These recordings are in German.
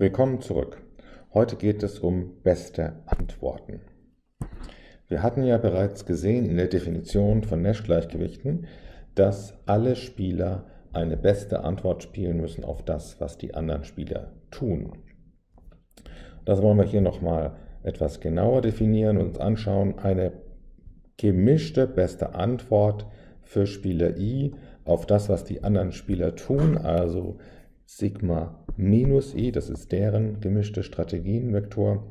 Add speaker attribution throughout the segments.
Speaker 1: Willkommen zurück. Heute geht es um beste Antworten. Wir hatten ja bereits gesehen in der Definition von Nash-Gleichgewichten, dass alle Spieler eine beste Antwort spielen müssen auf das, was die anderen Spieler tun. Das wollen wir hier nochmal etwas genauer definieren und uns anschauen. Eine gemischte beste Antwort für Spieler i auf das, was die anderen Spieler tun, also Sigma minus i, das ist deren gemischte Strategienvektor,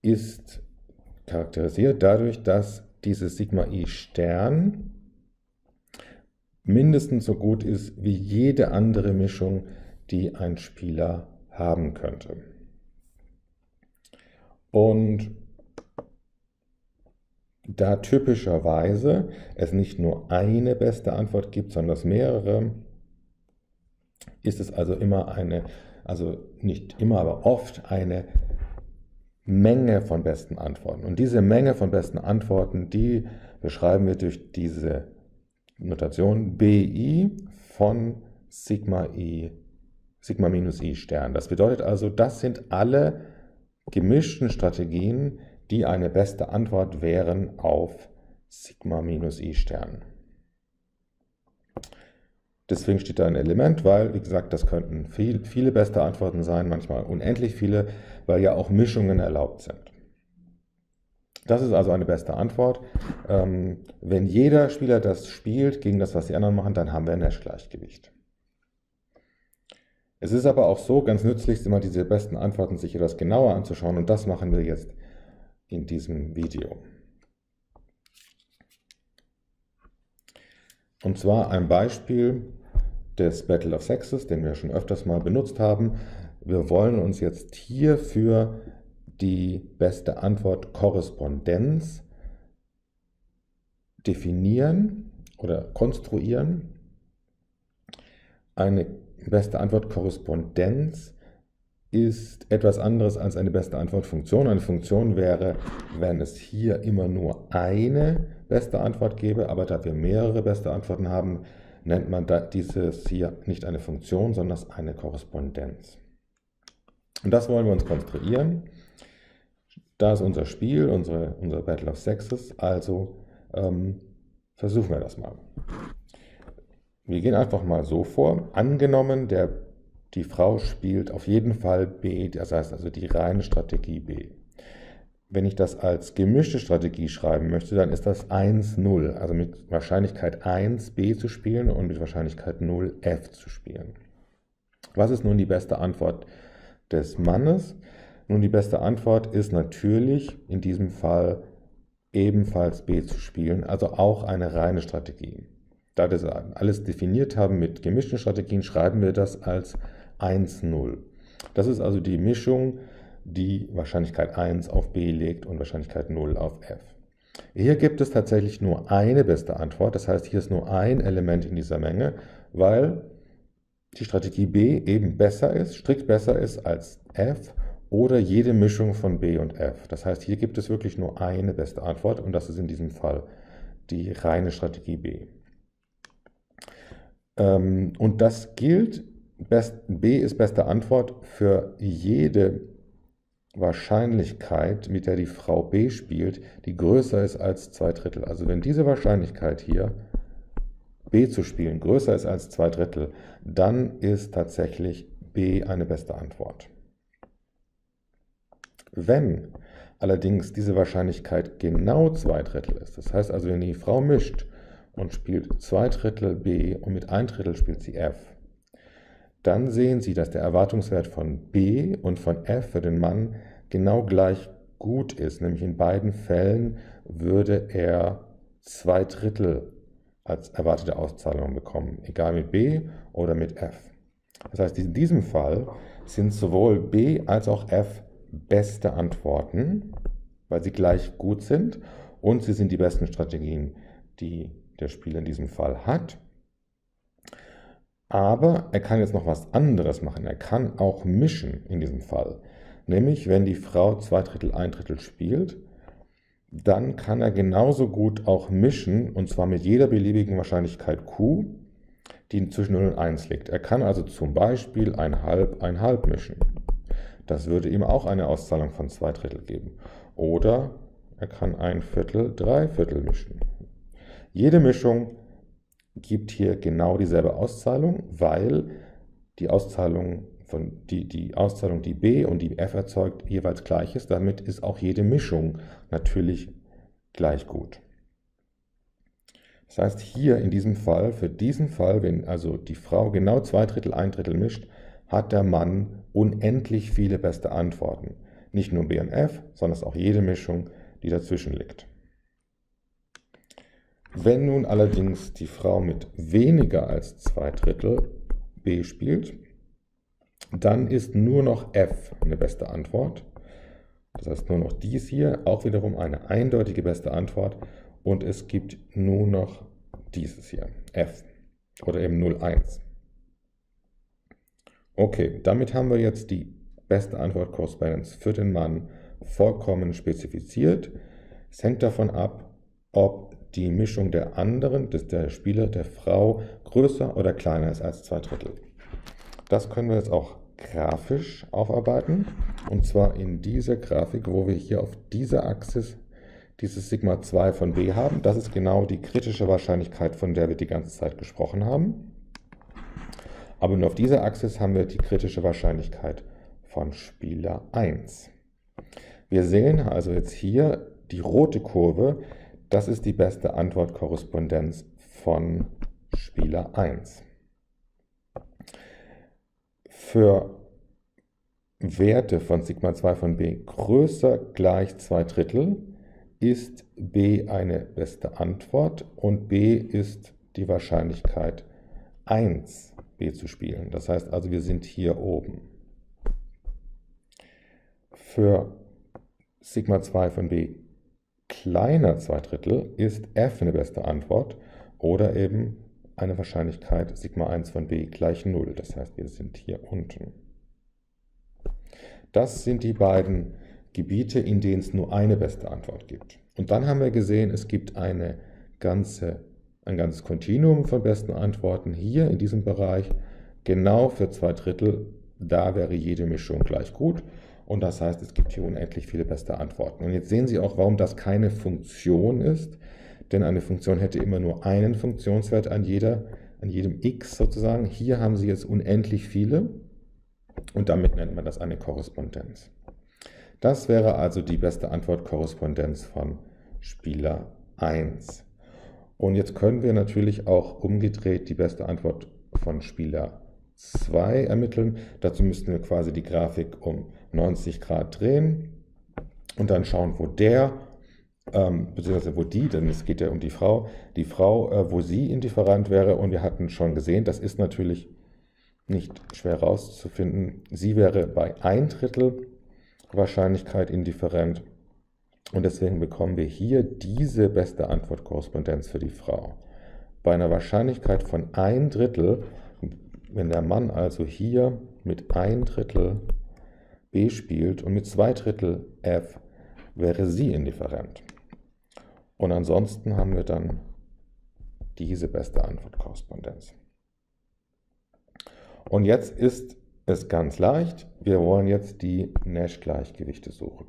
Speaker 1: ist charakterisiert dadurch, dass dieses Sigma i Stern mindestens so gut ist wie jede andere Mischung, die ein Spieler haben könnte. Und da typischerweise es nicht nur eine beste Antwort gibt, sondern es mehrere, ist es also immer eine, also nicht immer, aber oft eine Menge von besten Antworten. Und diese Menge von besten Antworten, die beschreiben wir durch diese Notation BI von Sigma i, Sigma minus i Stern. Das bedeutet also, das sind alle gemischten Strategien, die eine beste Antwort wären auf Sigma minus i Stern. Deswegen steht da ein Element, weil, wie gesagt, das könnten viel, viele beste Antworten sein, manchmal unendlich viele, weil ja auch Mischungen erlaubt sind. Das ist also eine beste Antwort. Ähm, wenn jeder Spieler das spielt gegen das, was die anderen machen, dann haben wir ein Nash-Gleichgewicht. Es ist aber auch so ganz nützlich, immer diese besten Antworten sich etwas genauer anzuschauen und das machen wir jetzt in diesem Video. Und zwar ein Beispiel des Battle of Sexes, den wir schon öfters mal benutzt haben. Wir wollen uns jetzt hier für die beste Antwort Korrespondenz definieren oder konstruieren. Eine beste Antwort Korrespondenz ist etwas anderes als eine beste Antwort Funktion. Eine Funktion wäre, wenn es hier immer nur eine beste Antwort gäbe, aber da wir mehrere beste Antworten haben, nennt man dieses hier nicht eine Funktion, sondern eine Korrespondenz. Und das wollen wir uns konstruieren. Da ist unser Spiel, unsere, unser Battle of Sexes, also ähm, versuchen wir das mal. Wir gehen einfach mal so vor. Angenommen, der die Frau spielt auf jeden Fall B, das heißt also die reine Strategie B. Wenn ich das als gemischte Strategie schreiben möchte, dann ist das 1-0, also mit Wahrscheinlichkeit 1 B zu spielen und mit Wahrscheinlichkeit 0 F zu spielen. Was ist nun die beste Antwort des Mannes? Nun, die beste Antwort ist natürlich in diesem Fall ebenfalls B zu spielen, also auch eine reine Strategie. Da wir alles definiert haben mit gemischten Strategien, schreiben wir das als 1-0. Das ist also die Mischung, die Wahrscheinlichkeit 1 auf B legt und Wahrscheinlichkeit 0 auf F. Hier gibt es tatsächlich nur eine beste Antwort, das heißt, hier ist nur ein Element in dieser Menge, weil die Strategie B eben besser ist, strikt besser ist als F oder jede Mischung von B und F. Das heißt, hier gibt es wirklich nur eine beste Antwort und das ist in diesem Fall die reine Strategie B. Ähm, und das gilt B ist beste Antwort für jede Wahrscheinlichkeit, mit der die Frau B spielt, die größer ist als zwei Drittel. Also wenn diese Wahrscheinlichkeit hier, B zu spielen, größer ist als zwei Drittel, dann ist tatsächlich B eine beste Antwort. Wenn allerdings diese Wahrscheinlichkeit genau zwei Drittel ist, das heißt also, wenn die Frau mischt und spielt zwei Drittel B und mit ein Drittel spielt sie F, dann sehen Sie, dass der Erwartungswert von B und von F für den Mann genau gleich gut ist. Nämlich in beiden Fällen würde er zwei Drittel als erwartete Auszahlung bekommen, egal mit B oder mit F. Das heißt, in diesem Fall sind sowohl B als auch F beste Antworten, weil sie gleich gut sind und sie sind die besten Strategien, die der Spieler in diesem Fall hat. Aber er kann jetzt noch was anderes machen. Er kann auch mischen in diesem Fall. Nämlich, wenn die Frau zwei Drittel, ein Drittel spielt, dann kann er genauso gut auch mischen, und zwar mit jeder beliebigen Wahrscheinlichkeit Q, die zwischen 0 und 1 liegt. Er kann also zum Beispiel ein Halb, ein Halb mischen. Das würde ihm auch eine Auszahlung von zwei Drittel geben. Oder er kann ein Viertel, drei Viertel mischen. Jede Mischung gibt hier genau dieselbe Auszahlung, weil die Auszahlung, von, die, die Auszahlung, die B und die F erzeugt, jeweils gleich ist. Damit ist auch jede Mischung natürlich gleich gut. Das heißt, hier in diesem Fall, für diesen Fall, wenn also die Frau genau zwei Drittel, ein Drittel mischt, hat der Mann unendlich viele beste Antworten. Nicht nur B und F, sondern auch jede Mischung, die dazwischen liegt. Wenn nun allerdings die Frau mit weniger als zwei Drittel B spielt, dann ist nur noch F eine beste Antwort. Das heißt nur noch dies hier, auch wiederum eine eindeutige beste Antwort. Und es gibt nur noch dieses hier, F oder eben 01. Okay, damit haben wir jetzt die beste Antwort Correspondence für den Mann vollkommen spezifiziert. Es hängt davon ab, ob die Mischung der anderen, des, der Spieler, der Frau, größer oder kleiner ist als zwei Drittel. Das können wir jetzt auch grafisch aufarbeiten. Und zwar in dieser Grafik, wo wir hier auf dieser Achse dieses Sigma 2 von B haben. Das ist genau die kritische Wahrscheinlichkeit, von der wir die ganze Zeit gesprochen haben. Aber nur auf dieser Achse haben wir die kritische Wahrscheinlichkeit von Spieler 1. Wir sehen also jetzt hier die rote Kurve. Das ist die beste Antwortkorrespondenz von Spieler 1. Für Werte von Sigma 2 von B größer gleich 2 Drittel ist B eine beste Antwort und B ist die Wahrscheinlichkeit 1. B zu spielen. Das heißt also, wir sind hier oben. Für Sigma 2 von B kleiner 2 Drittel ist F eine beste Antwort oder eben eine Wahrscheinlichkeit Sigma 1 von B gleich 0. Das heißt, wir sind hier unten. Das sind die beiden Gebiete, in denen es nur eine beste Antwort gibt. Und dann haben wir gesehen, es gibt eine ganze ein ganzes Kontinuum von besten Antworten hier in diesem Bereich, genau für zwei Drittel, da wäre jede Mischung gleich gut. Und das heißt, es gibt hier unendlich viele beste Antworten. Und jetzt sehen Sie auch, warum das keine Funktion ist. Denn eine Funktion hätte immer nur einen Funktionswert an, jeder, an jedem x sozusagen. Hier haben Sie jetzt unendlich viele. Und damit nennt man das eine Korrespondenz. Das wäre also die beste Antwortkorrespondenz von Spieler 1. Und jetzt können wir natürlich auch umgedreht die beste Antwort von Spieler 2 ermitteln. Dazu müssten wir quasi die Grafik um 90 Grad drehen und dann schauen, wo der, ähm, beziehungsweise wo die, denn es geht ja um die Frau, die Frau, äh, wo sie indifferent wäre. Und wir hatten schon gesehen, das ist natürlich nicht schwer herauszufinden. Sie wäre bei ein Drittel Wahrscheinlichkeit indifferent und deswegen bekommen wir hier diese beste Antwortkorrespondenz für die Frau. Bei einer Wahrscheinlichkeit von ein Drittel, wenn der Mann also hier mit ein Drittel B spielt und mit zwei Drittel F, wäre sie indifferent. Und ansonsten haben wir dann diese beste Antwortkorrespondenz. Und jetzt ist es ganz leicht. Wir wollen jetzt die Nash-Gleichgewichte suchen.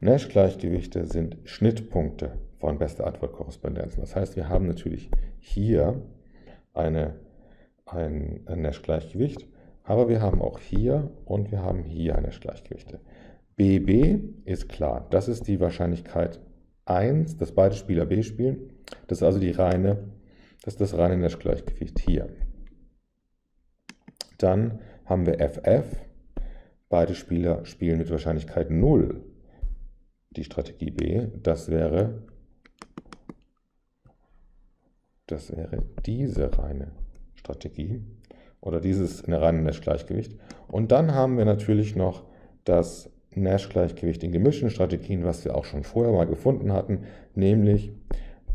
Speaker 1: Nash-Gleichgewichte sind Schnittpunkte von bester Antwort-Korrespondenzen. Das heißt, wir haben natürlich hier eine, ein, Nash-Gleichgewicht, aber wir haben auch hier und wir haben hier Nash-Gleichgewichte. BB ist klar, das ist die Wahrscheinlichkeit 1, dass beide Spieler B spielen. Das ist also die reine, das ist das reine Nash-Gleichgewicht hier. Dann haben wir FF, beide Spieler spielen mit Wahrscheinlichkeit 0 die Strategie B, das wäre, das wäre diese reine Strategie oder dieses eine reine Nash-Gleichgewicht. Und dann haben wir natürlich noch das Nash-Gleichgewicht in gemischten Strategien, was wir auch schon vorher mal gefunden hatten, nämlich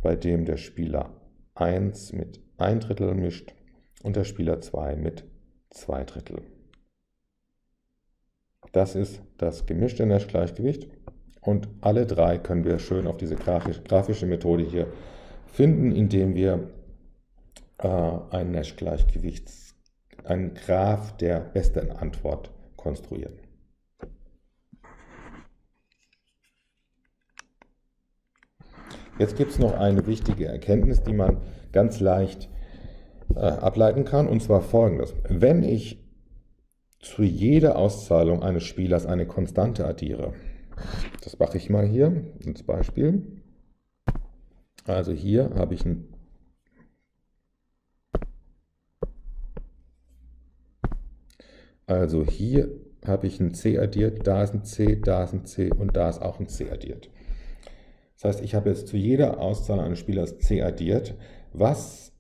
Speaker 1: bei dem der Spieler 1 mit 1 Drittel mischt und der Spieler 2 mit 2 Drittel. Das ist das gemischte Nash-Gleichgewicht. Und alle drei können wir schön auf diese grafische Methode hier finden, indem wir äh, ein Nash-Gleichgewichts, ein Graph der besten Antwort konstruieren. Jetzt gibt es noch eine wichtige Erkenntnis, die man ganz leicht äh, ableiten kann, und zwar folgendes. Wenn ich zu jeder Auszahlung eines Spielers eine Konstante addiere, das mache ich mal hier als Beispiel. Also hier habe ich ein Also hier habe ich ein C addiert, da ist ein C, da ist ein C und da ist auch ein C addiert. Das heißt, ich habe jetzt zu jeder Auszahlung eines Spielers C addiert. Was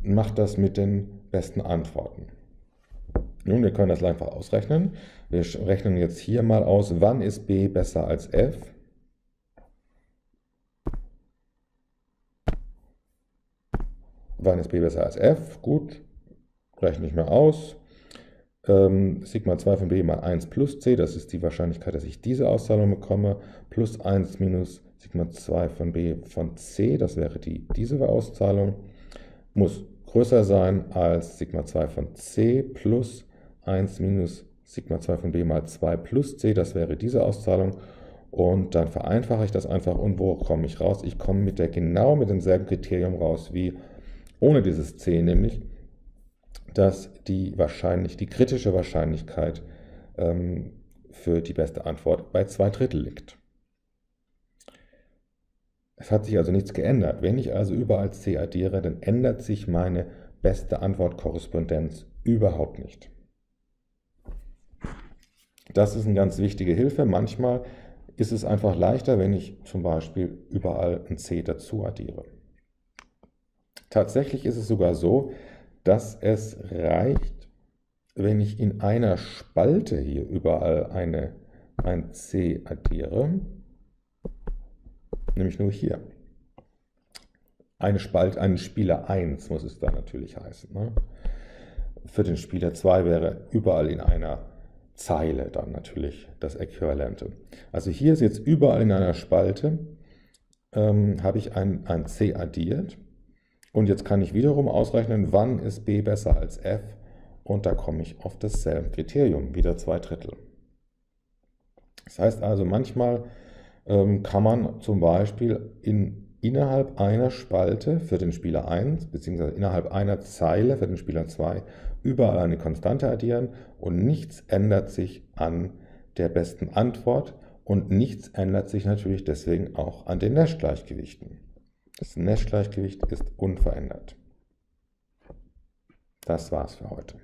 Speaker 1: macht das mit den besten Antworten? Nun, wir können das einfach ausrechnen. Wir rechnen jetzt hier mal aus, wann ist B besser als F? Wann ist B besser als F? Gut, rechne ich mal aus. Ähm, Sigma 2 von B mal 1 plus C, das ist die Wahrscheinlichkeit, dass ich diese Auszahlung bekomme, plus 1 minus Sigma 2 von B von C, das wäre die, diese Auszahlung, muss größer sein als Sigma 2 von C plus 1 minus Sigma 2 von B mal 2 plus C, das wäre diese Auszahlung. Und dann vereinfache ich das einfach. Und wo komme ich raus? Ich komme mit der genau mit demselben Kriterium raus wie ohne dieses C, nämlich, dass die wahrscheinlich, die kritische Wahrscheinlichkeit ähm, für die beste Antwort bei zwei Drittel liegt. Es hat sich also nichts geändert. Wenn ich also überall C addiere, dann ändert sich meine beste Antwortkorrespondenz überhaupt nicht. Das ist eine ganz wichtige Hilfe. Manchmal ist es einfach leichter, wenn ich zum Beispiel überall ein C dazu addiere. Tatsächlich ist es sogar so, dass es reicht, wenn ich in einer Spalte hier überall eine, ein C addiere, nämlich nur hier. Eine Spalte, einen Spieler 1 muss es da natürlich heißen. Ne? Für den Spieler 2 wäre überall in einer Zeile dann natürlich das Äquivalente. Also hier ist jetzt überall in einer Spalte, ähm, habe ich ein, ein C addiert und jetzt kann ich wiederum ausrechnen, wann ist B besser als F und da komme ich auf dasselbe Kriterium, wieder zwei Drittel. Das heißt also, manchmal ähm, kann man zum Beispiel in, innerhalb einer Spalte für den Spieler 1 beziehungsweise innerhalb einer Zeile für den Spieler 2 überall eine Konstante addieren und nichts ändert sich an der besten Antwort und nichts ändert sich natürlich deswegen auch an den Nash-Gleichgewichten. Das Nash-Gleichgewicht ist unverändert. Das war's für heute.